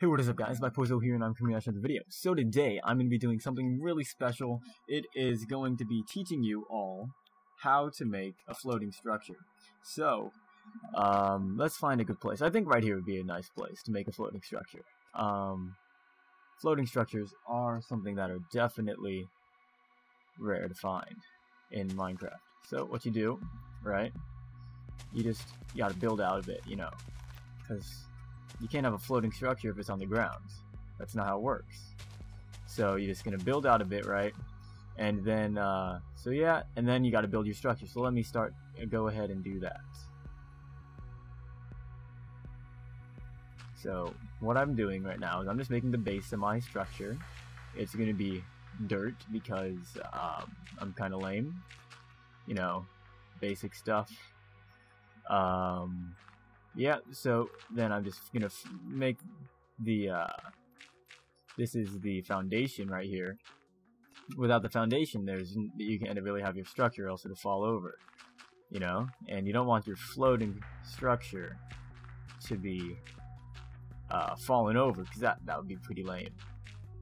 Hey, what is up guys, Blackpoiso here and I'm coming out with a video. So today, I'm going to be doing something really special. It is going to be teaching you all how to make a floating structure. So, um, let's find a good place. I think right here would be a nice place to make a floating structure. Um, floating structures are something that are definitely rare to find in Minecraft. So what you do, right, you just, gotta build out of it, you know, because you can't have a floating structure if it's on the ground. That's not how it works. So you're just gonna build out a bit, right? And then, uh, so yeah, and then you gotta build your structure. So let me start, go ahead and do that. So what I'm doing right now is I'm just making the base of my structure. It's gonna be dirt because um, I'm kind of lame. You know, basic stuff. Um, yeah, so then I'm just gonna make the, uh, this is the foundation right here. Without the foundation, there's, you can't really have your structure else it'll fall over, you know? And you don't want your floating structure to be, uh, falling over, because that, that would be pretty lame.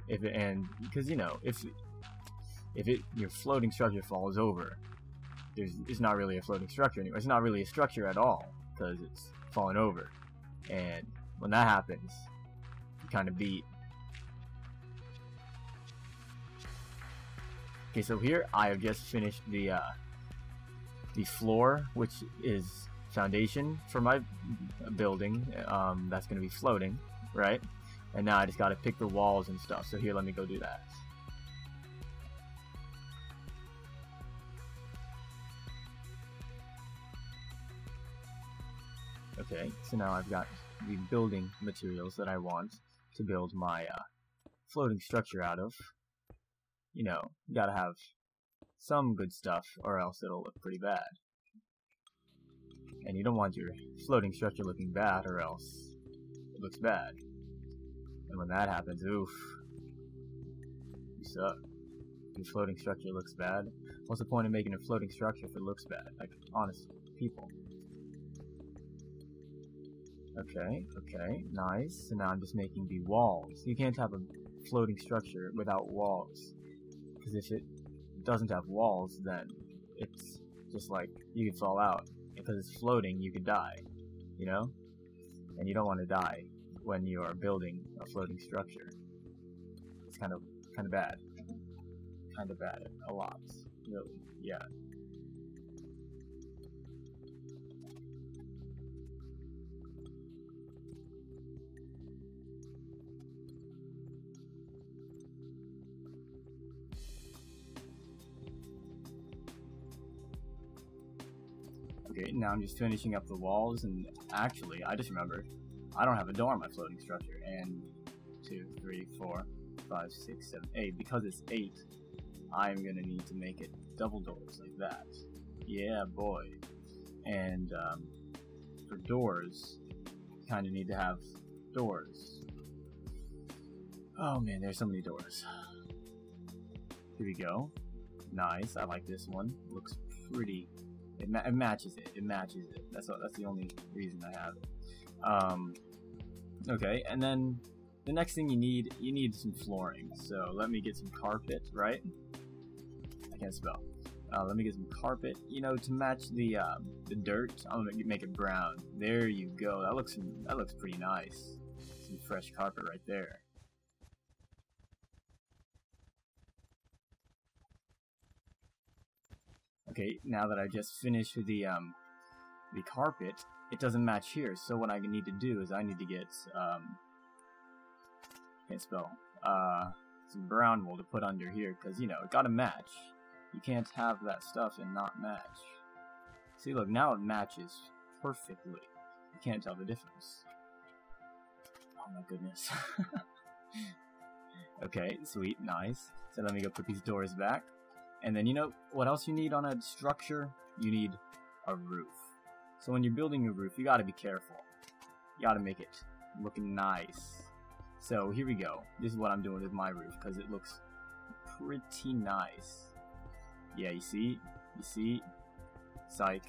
If it, and, because, you know, if, if it, your floating structure falls over, there's, it's not really a floating structure anymore. It's not really a structure at all, because it's falling over. And when that happens, you kind of beat. Okay, so here I have just finished the uh, the floor, which is foundation for my building. Um, that's going to be floating, right? And now I just got to pick the walls and stuff. So here, let me go do that. Okay, so now I've got the building materials that I want to build my uh, floating structure out of. You know, you gotta have some good stuff or else it'll look pretty bad. And you don't want your floating structure looking bad or else it looks bad. And when that happens, oof, you suck. Your floating structure looks bad. What's the point of making a floating structure if it looks bad? Like, honest people. Okay, okay, nice. So now I'm just making the walls. You can't have a floating structure without walls. Because if it doesn't have walls, then it's just like you could fall out. Because it's floating, you could die. You know? And you don't want to die when you are building a floating structure. It's kind of kind of bad. Kind of bad. A lot. Really. Yeah. Okay, now I'm just finishing up the walls, and actually, I just remembered, I don't have a door on my floating structure, and two, three, four, five, six, seven, eight. Because it's eight, I'm gonna need to make it double doors like that. Yeah, boy. And um, for doors, kind of need to have doors. Oh man, there's so many doors. Here we go. Nice. I like this one. Looks pretty it, ma it, matches it. It matches it. That's all, that's the only reason I have it. Um, okay, and then the next thing you need, you need some flooring. So let me get some carpet, right? I can't spell. Uh, let me get some carpet, you know, to match the um, the dirt. I'm gonna make it brown. There you go. That looks that looks pretty nice. Some fresh carpet right there. Okay, now that I just finished the um, the carpet, it doesn't match here. So what I need to do is I need to get um, can't spell uh, some brown wool to put under here because you know it got to match. You can't have that stuff and not match. See, look, now it matches perfectly. You can't tell the difference. Oh my goodness. okay, sweet, nice. So let me go put these doors back. And then you know what else you need on a structure? You need a roof. So when you're building a roof, you gotta be careful. You gotta make it looking nice. So here we go. This is what I'm doing with my roof because it looks pretty nice. Yeah, you see? You see? Psych.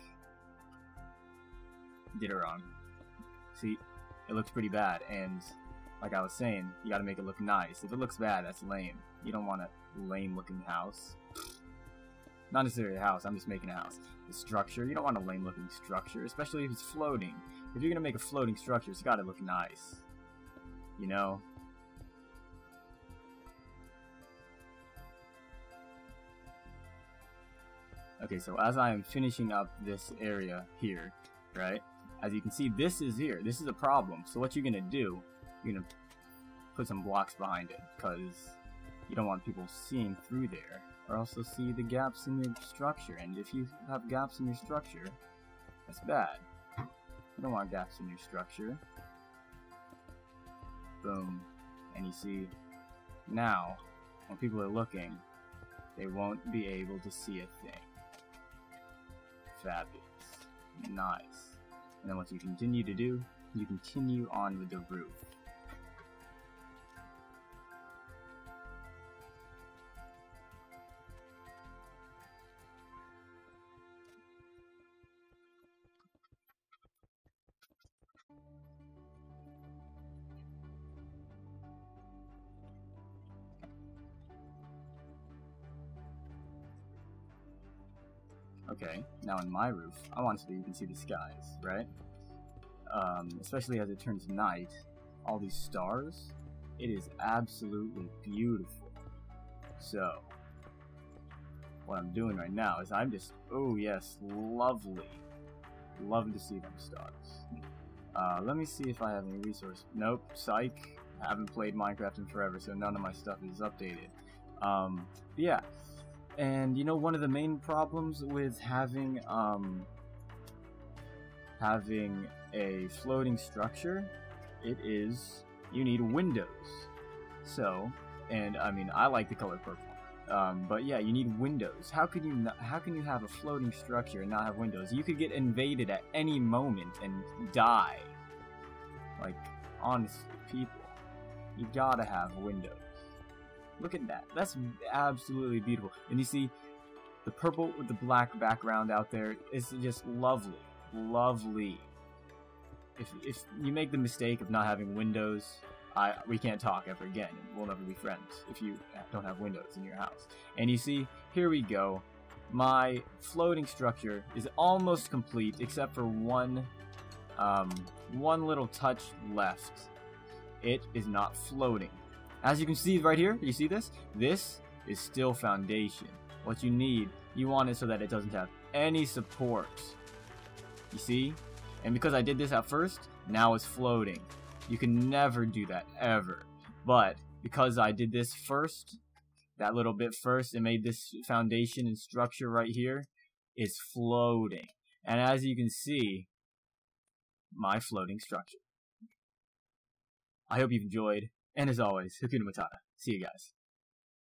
Did it wrong. See? It looks pretty bad and like I was saying, you gotta make it look nice. If it looks bad, that's lame. You don't want a lame looking house. Not necessarily a house, I'm just making a house. The structure, you don't want a lame looking structure, especially if it's floating. If you're gonna make a floating structure, it's gotta look nice. You know? Okay, so as I am finishing up this area here, right? As you can see, this is here. This is a problem. So what you're gonna do, you're gonna put some blocks behind it, because you don't want people seeing through there or also see the gaps in your structure. And if you have gaps in your structure, that's bad. You don't want gaps in your structure. Boom. And you see, now, when people are looking, they won't be able to see a thing. Fabulous. Nice. And then what you continue to do, you continue on with the roof. Okay, now in my roof, I want it so that you can see the skies, right? Um, especially as it turns night, all these stars, it is absolutely beautiful. So, what I'm doing right now is I'm just, oh yes, lovely. Loving to see them stars. Uh, let me see if I have any resource. Nope, psych. I haven't played Minecraft in forever, so none of my stuff is updated. Um, yeah, and you know, one of the main problems with having um, having a floating structure, it is you need windows. So, and I mean, I like the color purple. Um, but yeah, you need windows. How can you not, how can you have a floating structure and not have windows? You could get invaded at any moment and die. Like, honestly, people, you gotta have windows. Look at that. That's absolutely beautiful. And you see the purple with the black background out there is just lovely. Lovely. If, if you make the mistake of not having windows, I, we can't talk ever again. We'll never be friends if you don't have windows in your house. And you see, here we go. My floating structure is almost complete except for one, um, one little touch left. It is not floating. As you can see right here, you see this? This is still foundation. What you need, you want it so that it doesn't have any support. You see? And because I did this at first, now it's floating. You can never do that, ever. But, because I did this first, that little bit first, and made this foundation and structure right here, is floating. And as you can see, my floating structure. I hope you've enjoyed. And as always, Hakuna Matata. See you guys.